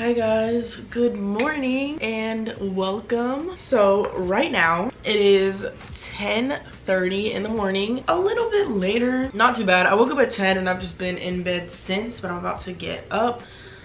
Hi guys, good morning and welcome. So right now it is 10:30 in the morning, a little bit later, not too bad. I woke up at 10 and I've just been in bed since, but I'm about to get up.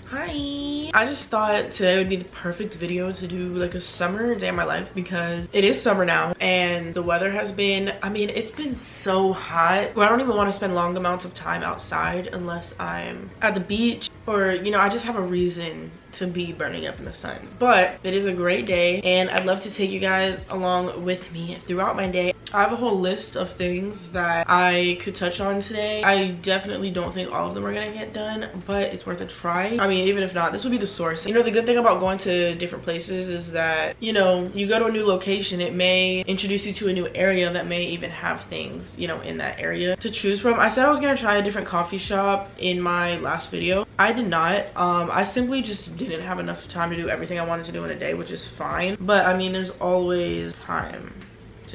Hi. I just thought today would be the perfect video to do like a summer day of my life because it is summer now and the weather has been i mean it's been so hot. I don't even want to spend long amounts of time outside unless i'm at the beach or you know i just have a reason to be burning up in the sun. But it is a great day and i'd love to take you guys along with me throughout my day I have a whole list of things that I could touch on today. I definitely don't think all of them are gonna get done, but it's worth a try. I mean, even if not, this would be the source. You know, the good thing about going to different places is that, you know, you go to a new location, it may introduce you to a new area that may even have things, you know, in that area to choose from. I said I was gonna try a different coffee shop in my last video. I did not. Um, I simply just didn't have enough time to do everything I wanted to do in a day, which is fine. But I mean, there's always time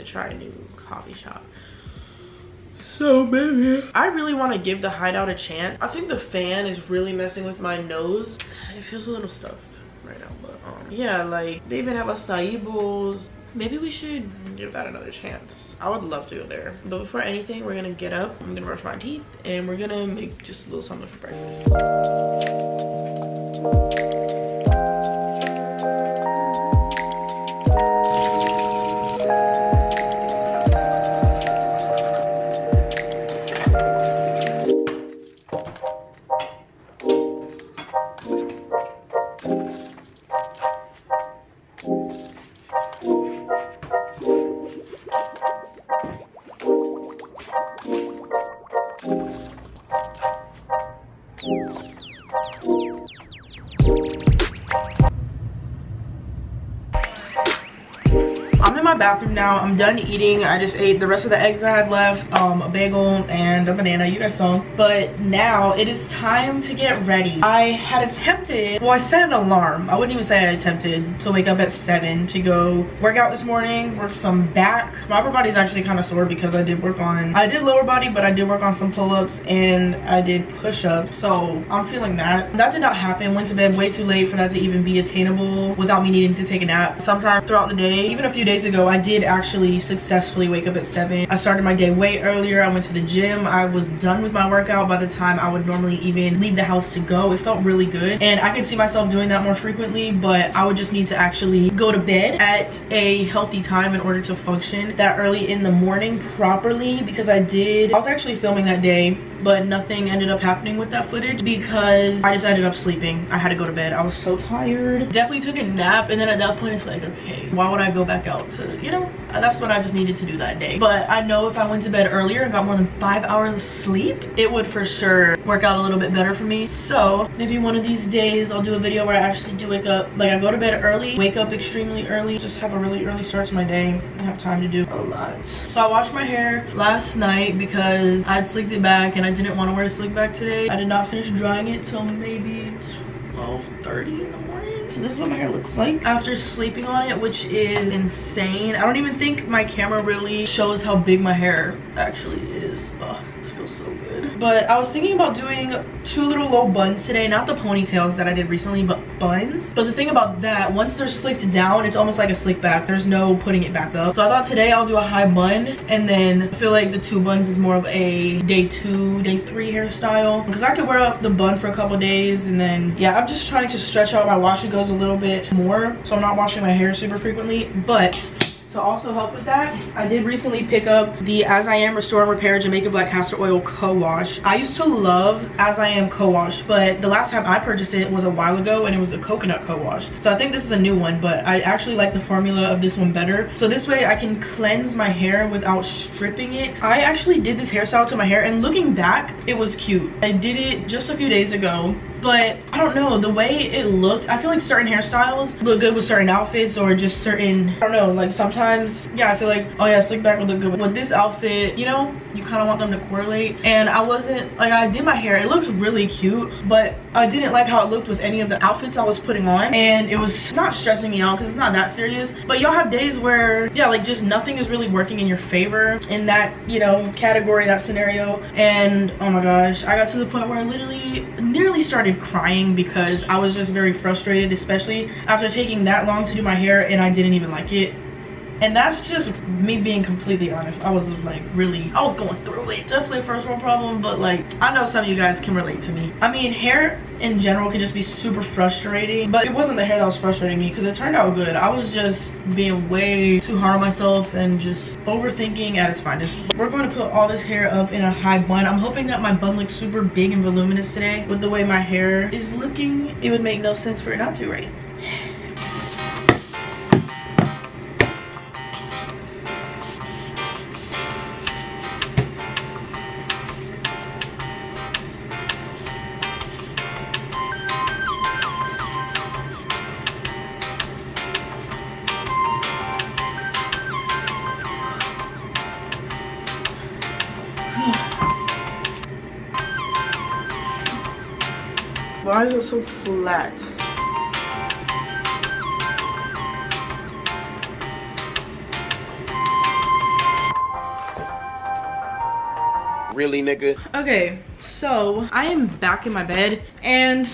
to try a new coffee shop. So baby, I really want to give the hideout a chance. I think the fan is really messing with my nose. It feels a little stuffed right now, but um, yeah, like they even have acai bowls. Maybe we should give that another chance. I would love to go there. But before anything, we're gonna get up. I'm gonna brush my teeth and we're gonna make just a little something for breakfast. Bathroom now. I'm done eating. I just ate the rest of the eggs I had left, um, a bagel and a banana. You guys saw. But now it is time to get ready. I had attempted, well, I set an alarm. I wouldn't even say I attempted to wake up at 7 to go work out this morning, work some back. My upper body is actually kind of sore because I did work on, I did lower body, but I did work on some pull-ups and I did push-ups. So I'm feeling that. That did not happen. Went to bed way too late for that to even be attainable without me needing to take a nap. Sometime throughout the day, even a few days ago, I did actually successfully wake up at 7. I started my day way earlier. I went to the gym. I was done with my workout by the time I would normally even leave the house to go. It felt really good. And I could see myself doing that more frequently, but I would just need to actually go to bed at a healthy time in order to function that early in the morning properly because I did, I was actually filming that day but nothing ended up happening with that footage because I just ended up sleeping. I had to go to bed. I was so tired. Definitely took a nap and then at that point it's like, okay, why would I go back out to, you know, that's what I just needed to do that day. But I know if I went to bed earlier and got more than five hours of sleep, it would for sure work out a little bit better for me. So maybe one of these days I'll do a video where I actually do wake up, like I go to bed early, wake up extremely early, just have a really early start to my day and have time to do a lot. So I washed my hair last night because I'd slicked it back and I didn't want to wear a slick back today. I did not finish drying it till maybe 12.30 in the morning. So this is what my hair looks like after sleeping on it, which is insane. I don't even think my camera really shows how big my hair actually is. Ugh, feels so good. But I was thinking about doing two little low buns today. Not the ponytails that I did recently, but buns. But the thing about that, once they're slicked down, it's almost like a slick back. There's no putting it back up. So I thought today I'll do a high bun. And then I feel like the two buns is more of a day two, day three hairstyle. Because I could wear the bun for a couple days. And then, yeah, I'm just trying to stretch out my wash it goes a little bit more. So I'm not washing my hair super frequently. But to also help with that, I did recently pick up the As I Am Restore and Repair Jamaica Black Castor Oil Co-Wash. I used to love As I Am Co-Wash, but the last time I purchased it was a while ago and it was a coconut co-wash. So I think this is a new one, but I actually like the formula of this one better. So this way I can cleanse my hair without stripping it. I actually did this hairstyle to my hair and looking back, it was cute. I did it just a few days ago but I don't know the way it looked I feel like certain hairstyles look good with certain outfits or just certain I don't know like sometimes yeah I feel like oh yeah slick back would look good. With this outfit you know you kind of want them to correlate. And I wasn't like I did my hair it looks really cute but I didn't like how it looked with any of the outfits I was putting on. And it was not stressing me out because it's not that serious. But y'all have days where yeah like just nothing is really working in your favor in that you know category that scenario. And oh my gosh I got to the point where I literally nearly started started crying because I was just very frustrated, especially after taking that long to do my hair and I didn't even like it and that's just me being completely honest. I was like really i was going through it. Definitely a first world problem but like i know some of you guys can relate to me. I mean hair in general can just be super frustrating but it wasn't the hair that was frustrating me because it turned out good. I was just being way too hard on myself and just overthinking at its finest. We're going to put all this hair up in a high bun. I'm hoping that my bun looks super big and voluminous today with the way my hair is looking. It would make no sense for it not to right Why is it so flat? Really, nigga? Okay, so I am back in my bed and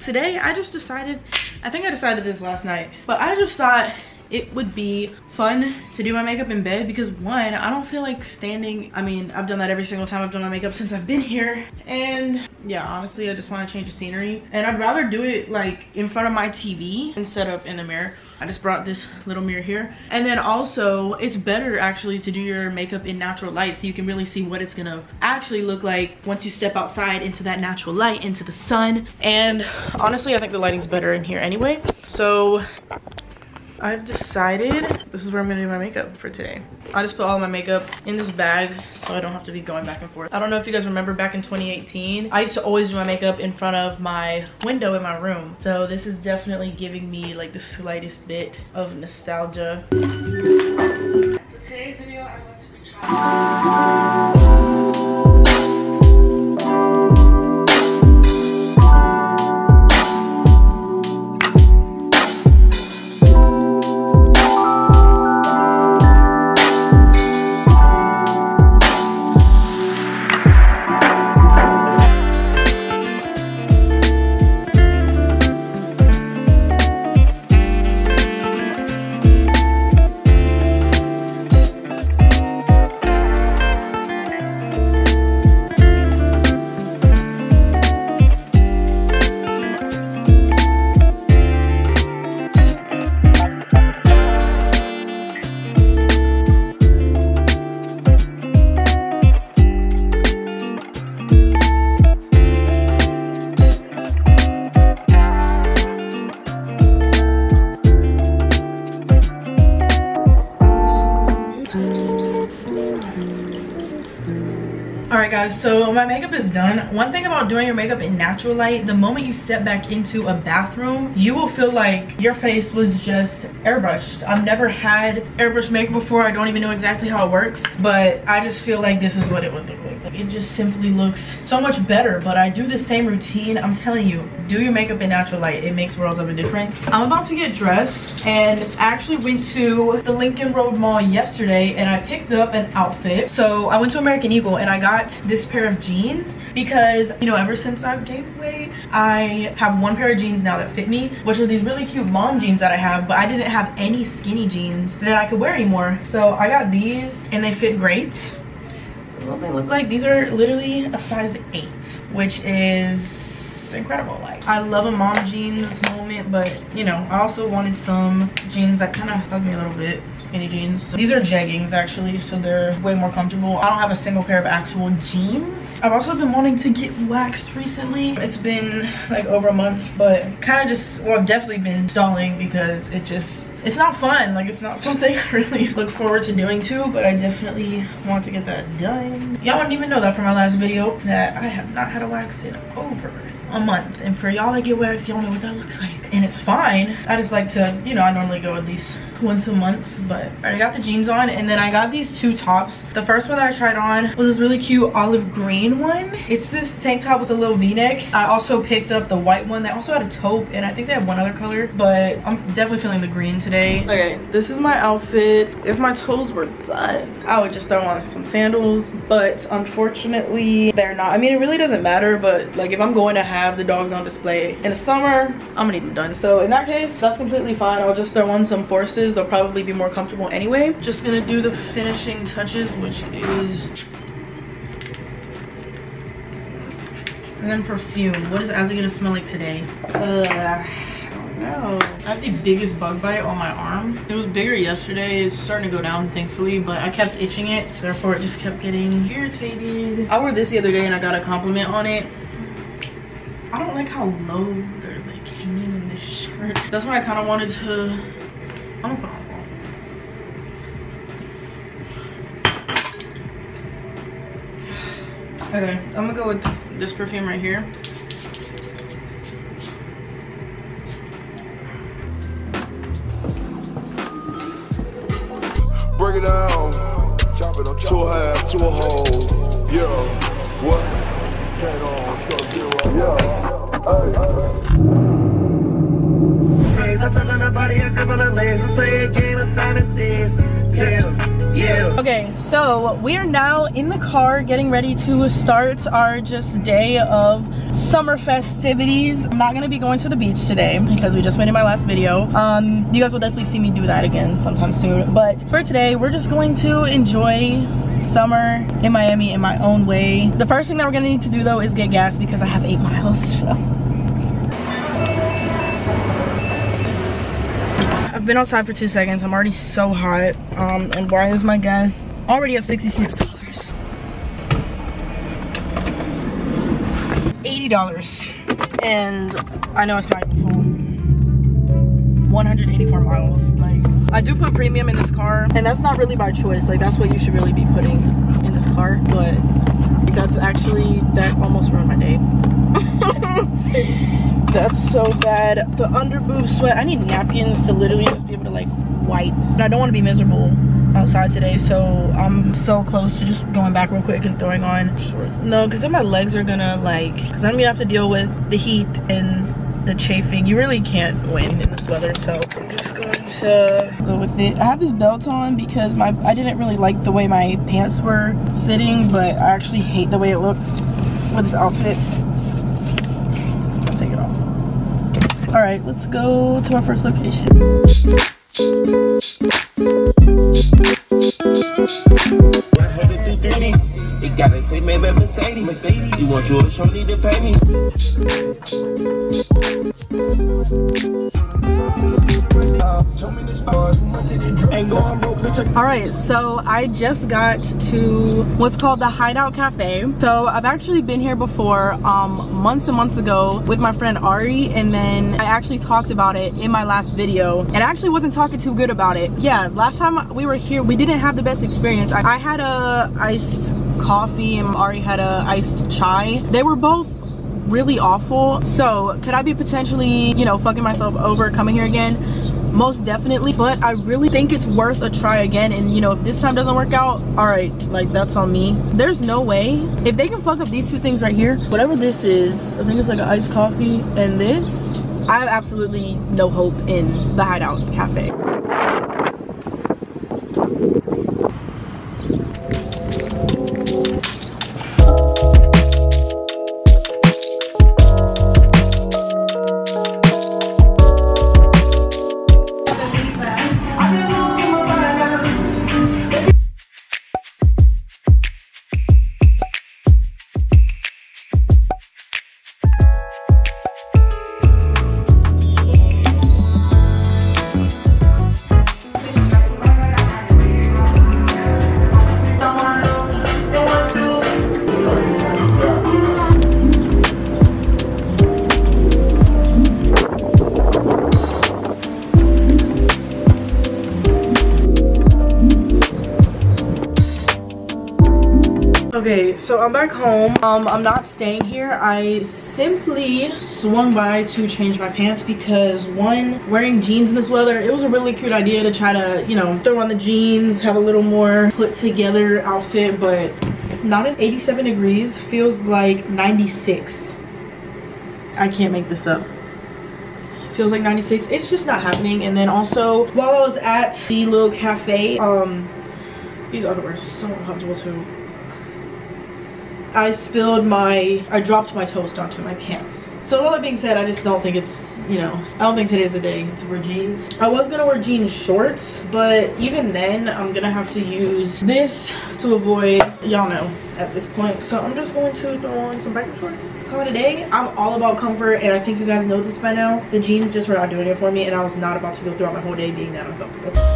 today I just decided, I think I decided this last night, but I just thought it would be fun to do my makeup in bed because one i don't feel like standing i mean i've done that every single time i've done my makeup since i've been here and yeah honestly i just want to change the scenery and i'd rather do it like in front of my tv instead of in the mirror I just brought this little mirror here. And then also, it's better actually to do your makeup in natural light so you can really see what it's gonna actually look like once you step outside into that natural light, into the sun. And honestly, I think the lighting's better in here anyway. So I've decided this is where I'm gonna do my makeup for today. I just put all my makeup in this bag so I don't have to be going back and forth. I don't know if you guys remember back in 2018, I used to always do my makeup in front of my window in my room. So this is definitely giving me like the slightest bit of nostalgia. So today's video, I'm going to be trying done one thing about doing your makeup in natural light the moment you step back into a bathroom you will feel like your face was just airbrushed. I've never had airbrush makeup before. I don't even know exactly how it works but i just feel like this is what it would look it just simply looks so much better but i do the same routine. I'm telling you do your makeup in natural light. It makes worlds of a difference. I'm about to get dressed and I actually went to the lincoln road mall yesterday and i picked up an outfit. So i went to american eagle and i got this pair of jeans because you know ever since i've gained weight i have one pair of jeans now that fit me which are these really cute mom jeans that i have but i didn't have any skinny jeans that i could wear anymore. So i got these and they fit great what they look like these are literally a size 8 which is incredible like i love a mom jeans moment but you know i also wanted some jeans that kind of hug me a little bit skinny jeans. These are jeggings actually, so they're way more comfortable. I don't have a single pair of actual jeans. I've also been wanting to get waxed recently. It's been like over a month, but kind of just, well, I've definitely been stalling because it just, it's not fun. Like it's not something I really look forward to doing too, but I definitely want to get that done. Y'all didn't even know that from my last video that I have not had a wax in over a month. And for y'all that get waxed y'all know what that looks like. And it's fine. I just like to you know i normally go at least once a month but i got the jeans on and then i got these two tops. The first one that i tried on was this really cute olive green one. It's this tank top with a little v-neck. I also picked up the white one they also had a taupe and i think they have one other color but i'm definitely feeling the green today okay this is my outfit if my toes were done i would just throw on some sandals but unfortunately they're not i mean it really doesn't matter but like if i'm going to have the dogs on display. In the summer, I'm gonna need them done. So in that case, that's completely fine. I'll just throw on some forces. They'll probably be more comfortable anyway. Just gonna do the finishing touches, which is and then perfume. What is Azi gonna smell like today? I have the biggest bug bite on my arm. It was bigger yesterday. It's starting to go down, thankfully, but I kept itching it. Therefore, it just kept getting irritated. I wore this the other day and I got a compliment on it. I don't like how low they're like hanging in this shirt. That's why I kind of wanted to, I'm gonna Okay, I'm gonna go with this perfume right here. It down. Chop it on two half, two a whole. Yeah. What? I touch on the body, a couple of legs. Let's play a game of Simon Says. Yeah, yeah. Okay, so we are now in the car getting ready to start our just day of summer festivities. I'm not gonna be going to the beach today because we just made it my last video. Um, you guys will definitely see me do that again sometime soon. But for today, we're just going to enjoy summer in Miami in my own way. The first thing that we're gonna need to do though is get gas because I have eight miles. So. I've been outside for two seconds. I'm already so hot. Um, and why is my gas already at $66? $80. And I know it's not even full. 184 miles. Like, I do put premium in this car, and that's not really by choice. Like, that's what you should really be putting in this car. But that's actually, that almost ruined my day. That's so bad. The under boob sweat. I need napkins to literally just be able to like wipe. I don't want to be miserable outside today, so I'm so close to just going back real quick and throwing on shorts. No, because then my legs are gonna like, because I'm gonna have to deal with the heat and the chafing. You really can't win in this weather, so I'm just going to go with it. I have this belt on because my I didn't really like the way my pants were sitting, but I actually hate the way it looks with this outfit. I'm take it off. All right, let's go to our first location. Mercedes. Mercedes. You want yours, show need to pay me. All right, so I just got to what's called the Hideout Cafe. So I've actually been here before um, months and months ago with my friend Ari, and then I actually talked about it in my last video, and I actually wasn't talking too good about it. Yeah, last time we were here, we didn't have the best experience. I, I had a iced coffee and Ari had a iced chai. They were both really awful. So could I be potentially, you know, fucking myself over coming here again? Most definitely, but I really think it's worth a try again. And you know, if this time doesn't work out, all right, like that's on me. There's no way if they can fuck up these two things right here, whatever this is, I think it's like an iced coffee and this, I have absolutely no hope in the Hideout Cafe. Okay, so I'm back home. Um, I'm not staying here. I simply swung by to change my pants because one, wearing jeans in this weather, it was a really cute idea to try to, you know, throw on the jeans, have a little more put together outfit, but not at 87 degrees, feels like 96. I can't make this up feels like 96 it's just not happening and then also while i was at the little cafe um these underwear are so uncomfortable too I spilled my, I dropped my toast onto my pants. So all that being said, I just don't think it's, you know, I don't think today's the day to wear jeans. I was gonna wear jeans shorts, but even then, I'm gonna have to use this to avoid, y'all know at this point. So I'm just going to throw on some biker shorts. Call it a day. I'm all about comfort, and I think you guys know this by now. The jeans just were not doing it for me, and I was not about to go throughout my whole day being that uncomfortable.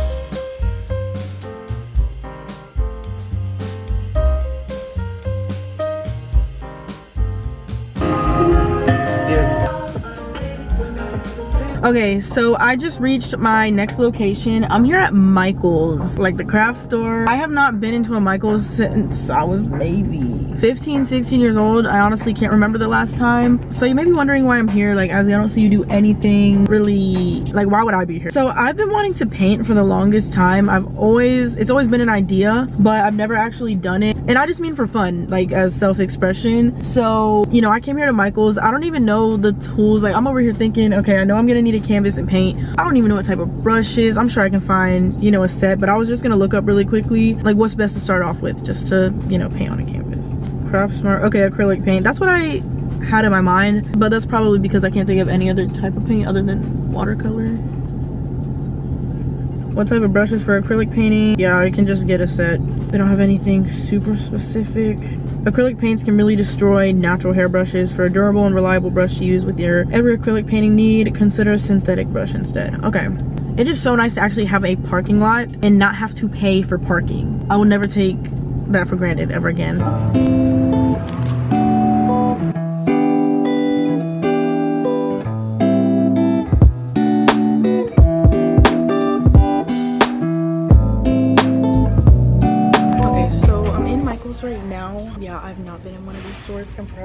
Okay, so I just reached my next location. I'm here at Michael's, like the craft store. I have not been into a Michael's since I was maybe 15, 16 years old. I honestly can't remember the last time. So you may be wondering why I'm here. Like, I don't see you do anything really, like why would I be here? So I've been wanting to paint for the longest time. I've always, it's always been an idea, but I've never actually done it. And I just mean for fun, like as self-expression. So, you know, I came here to Michael's. I don't even know the tools. Like I'm over here thinking, okay, I know I'm gonna need a canvas and paint. I don't even know what type of brushes. I'm sure I can find, you know, a set, but I was just gonna look up really quickly, like what's best to start off with just to, you know, paint on a canvas. Craft Smart, okay, acrylic paint. That's what I had in my mind, but that's probably because I can't think of any other type of paint other than watercolor. What type of brushes for acrylic painting? Yeah, I can just get a set. They don't have anything super specific. Acrylic paints can really destroy natural hair brushes. For a durable and reliable brush to use with your every acrylic painting need, consider a synthetic brush instead. Okay. It is so nice to actually have a parking lot and not have to pay for parking. I will never take that for granted ever again.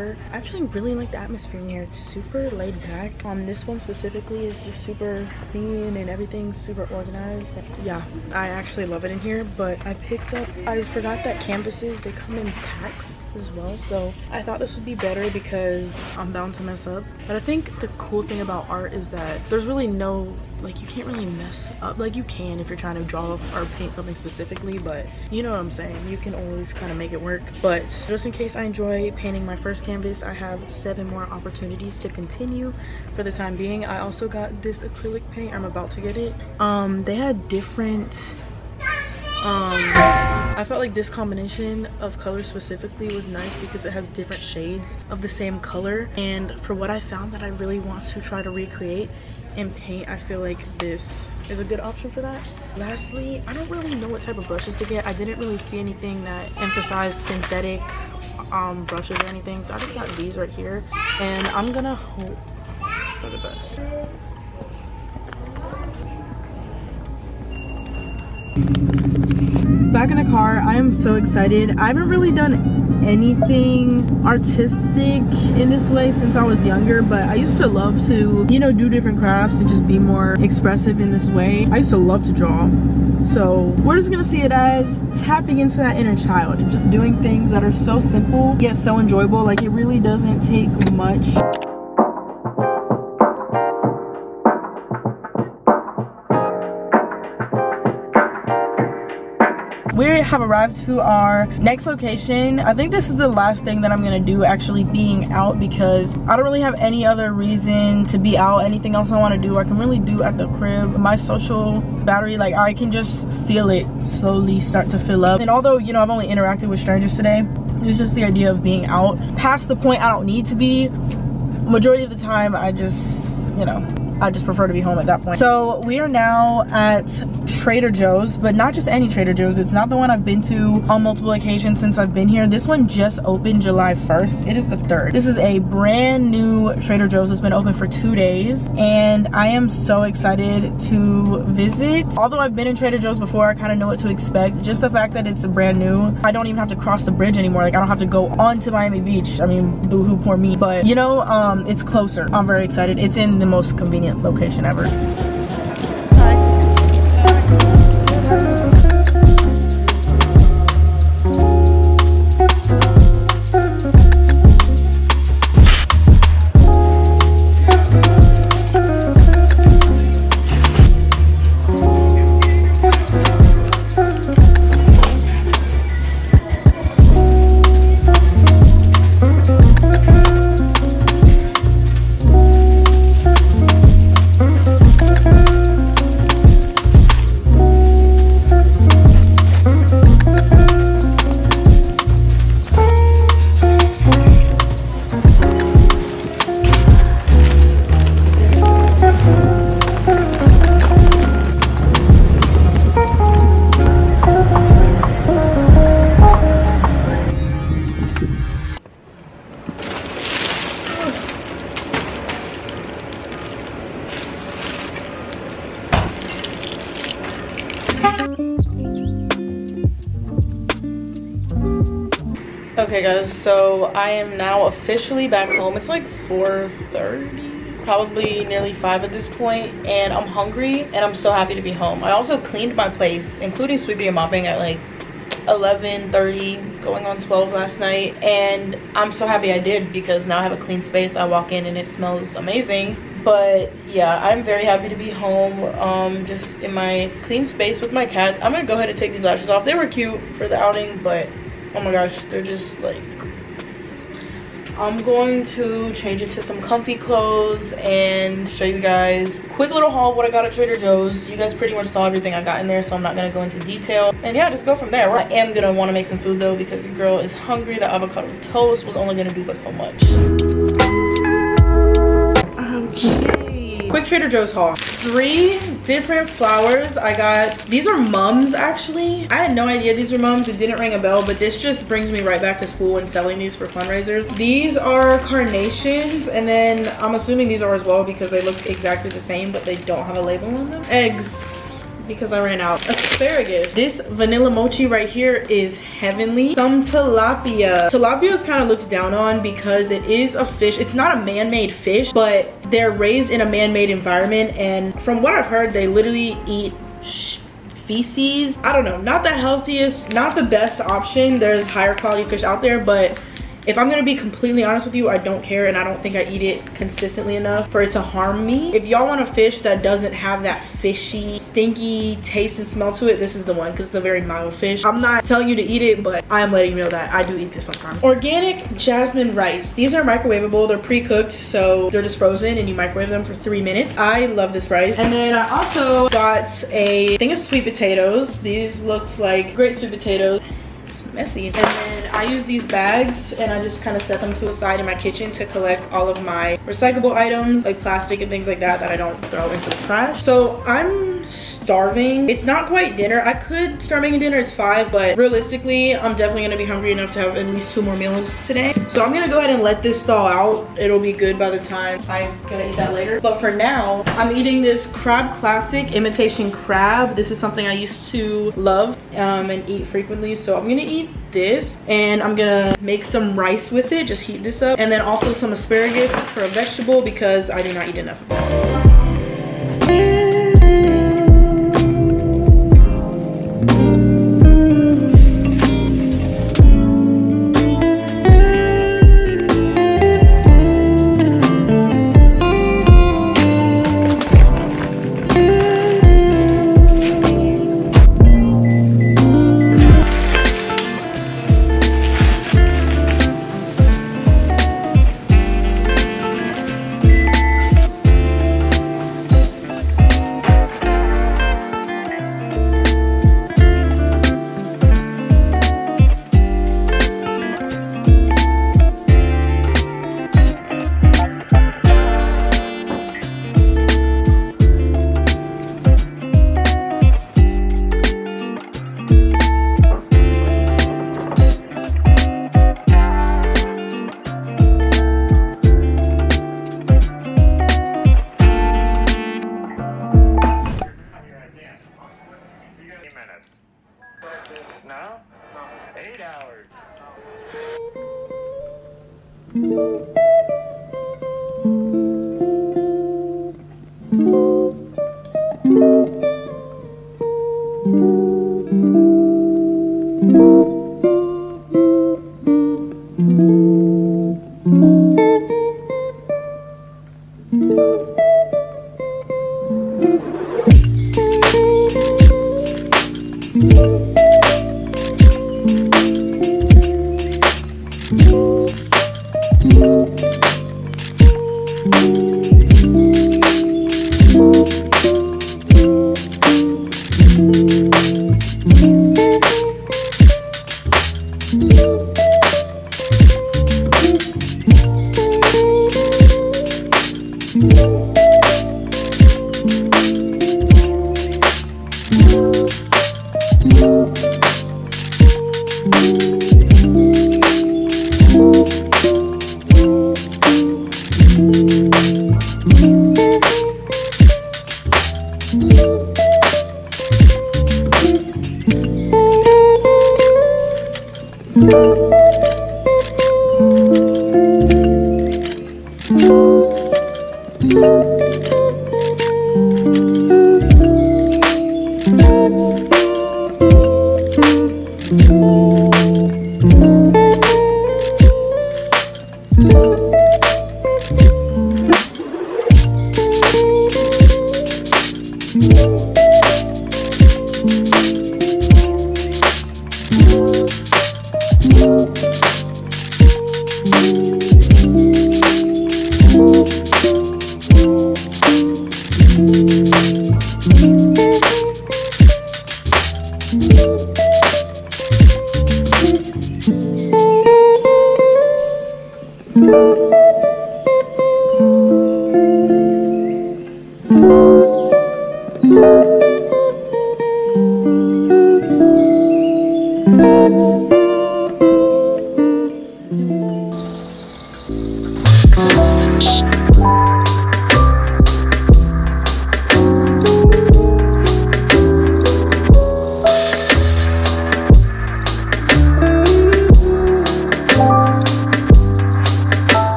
I actually really like the atmosphere in here. It's super laid back. Um, this one specifically is just super clean and everything's super organized. Yeah, I actually love it in here. But I picked up, I forgot that canvases, they come in packs as well. So I thought this would be better because I'm bound to mess up. But I think the cool thing about art is that there's really no like you can't really mess up. Like you can if you're trying to draw or paint something specifically but you know what i'm saying. You can always kind of make it work. But just in case i enjoy painting my first canvas i have seven more opportunities to continue for the time being. I also got this acrylic paint. I'm about to get it. Um they had different um i felt like this combination of colors specifically was nice because it has different shades of the same color. And for what i found that i really want to try to recreate and paint i feel like this is a good option for that. Lastly i don't really know what type of brushes to get. I didn't really see anything that emphasized synthetic um, brushes or anything. So i just got these right here. And i'm gonna hope for the best back in the car. I am so excited. I haven't really done anything artistic in this way since i was younger but i used to love to you know do different crafts and just be more expressive in this way. I used to love to draw. So we're just gonna see it as tapping into that inner child and just doing things that are so simple yet so enjoyable. Like it really doesn't take much have arrived to our next location. I think this is the last thing that i'm gonna do actually being out because i don't really have any other reason to be out. Anything else i want to do i can really do at the crib. My social battery like i can just feel it slowly start to fill up. And although you know i've only interacted with strangers today it's just the idea of being out. Past the point i don't need to be majority of the time i just you know I just prefer to be home at that point. So we are now at Trader Joe's, but not just any Trader Joe's. It's not the one I've been to on multiple occasions since I've been here. This one just opened July 1st. It is the 3rd. This is a brand new Trader Joe's. It's been open for two days and I am so excited to visit. Although I've been in Trader Joe's before, I kind of know what to expect. Just the fact that it's a brand new, I don't even have to cross the bridge anymore. Like I don't have to go on to Miami Beach. I mean, boohoo, poor me. But you know, um, it's closer. I'm very excited. It's in the most convenient location ever. Am now officially back home. It's like 4.30, probably nearly 5 at this point, and I'm hungry and I'm so happy to be home. I also cleaned my place, including sweeping and mopping at like 11:30, going on 12 last night and i'm so happy i did because now i have a clean space i walk in and it smells amazing but yeah i'm very happy to be home um just in my clean space with my cats i'm gonna go ahead and take these lashes off they were cute for the outing but oh my gosh they're just like I'm going to change into some comfy clothes and show you guys quick little haul of what I got at Trader Joe's. You guys pretty much saw everything I got in there, so I'm not going to go into detail. And yeah, just go from there. I am going to want to make some food though because the girl is hungry. The avocado toast was only going to do but so much. Um, okay quick trader joe's haul. Three different flowers. I got these are mums actually. I had no idea these were mums. It didn't ring a bell but this just brings me right back to school and selling these for fundraisers. These are carnations and then i'm assuming these are as well because they look exactly the same but they don't have a label on them. Eggs because I ran out. Asparagus. This vanilla mochi right here is heavenly. Some tilapia. Tilapia is kind of looked down on because it is a fish. It's not a man-made fish, but they're raised in a man-made environment. And from what I've heard, they literally eat feces. I don't know, not the healthiest, not the best option. There's higher quality fish out there, but if I'm gonna be completely honest with you, I don't care and I don't think I eat it consistently enough for it to harm me. If y'all want a fish that doesn't have that fishy, stinky taste and smell to it, this is the one because it's a very mild fish. I'm not telling you to eat it, but I am letting you know that I do eat this sometimes. Organic jasmine rice. These are microwavable. They're pre-cooked, so they're just frozen and you microwave them for three minutes. I love this rice. And then I also got a thing of sweet potatoes. These looks like great sweet potatoes messy. And then I use these bags and I just kind of set them to the side in my kitchen to collect all of my recyclable items like plastic and things like that that I don't throw into the trash. So I'm starving. It's not quite dinner. I could start making dinner, it's five, but realistically, I'm definitely gonna be hungry enough to have at least two more meals today. So I'm gonna go ahead and let this thaw out. It'll be good by the time I'm gonna eat that later. But for now, I'm eating this Crab Classic Imitation Crab. This is something I used to love um, and eat frequently. So I'm gonna eat this and I'm gonna make some rice with it, just heat this up. And then also some asparagus for a vegetable because I do not eat enough of it. thank you.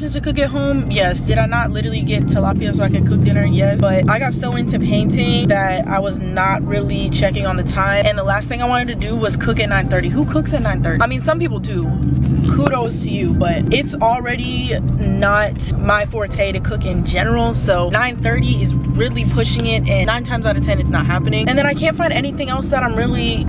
Options to cook at home? Yes. Did I not literally get tilapia so I could cook dinner? Yes. But I got so into painting that I was not really checking on the time. And the last thing I wanted to do was cook at 9.30. Who cooks at 9.30? I mean, some people do. Kudos to you, but it's already not my forte to cook in general. So 9.30 is really pushing it and nine times out of 10, it's not happening. And then I can't find anything else that I'm really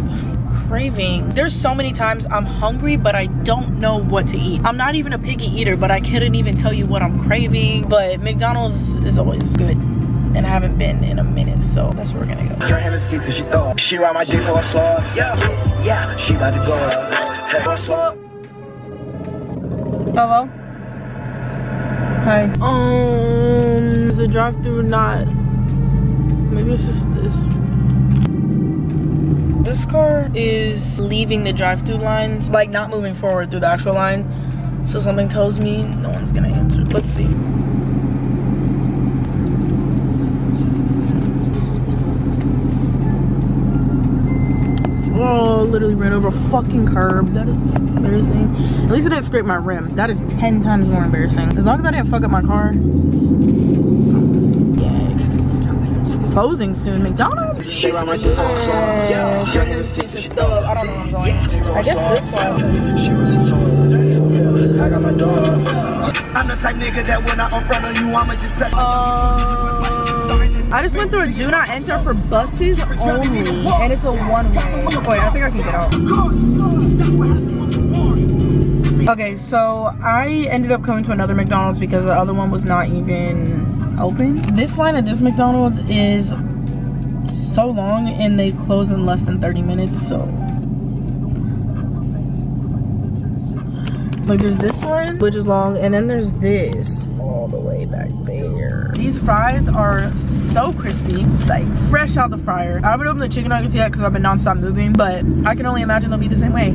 craving. There's so many times I'm hungry, but I don't know what to eat. I'm not even a picky eater, but I couldn't even tell you what I'm craving. But McDonald's is always good. And I haven't been in a minute, so that's where we're gonna go. Her Hennessy till she throw. She ride my dick till I saw her. Yeah, yeah, she about to go. Up? Hello? Hi. Um, is the drive-through not? Maybe it's just this. This car is leaving the drive-through lines, like not moving forward through the actual line. So something tells me no one's gonna answer. Let's see. Oh, literally ran over a fucking curb. That is embarrassing. At least I didn't scrape my rim. That is 10 times more embarrassing. As long as I didn't fuck up my car. Yeah. Closing soon. McDonald's? She ride my dick I saw her. Yeah, her Hennessy till she throw. I don't know where I'm going. I guess this one. I got my dog. I'm the type nigga that when I'm in front of you, I'ma just press. Uh, I just went through a do not enter for buses only, and it's a one way. Wait, I think I can get out. Okay, so I ended up coming to another McDonald's because the other one was not even open. This line at this McDonald's is so long and they close in less than 30 minutes, so. Like there's this one, which is long, and then there's this all the way back there. These fries are so crispy, like fresh out the fryer. I haven't opened the chicken nuggets yet because I've been nonstop moving, but I can only imagine they'll be the same way.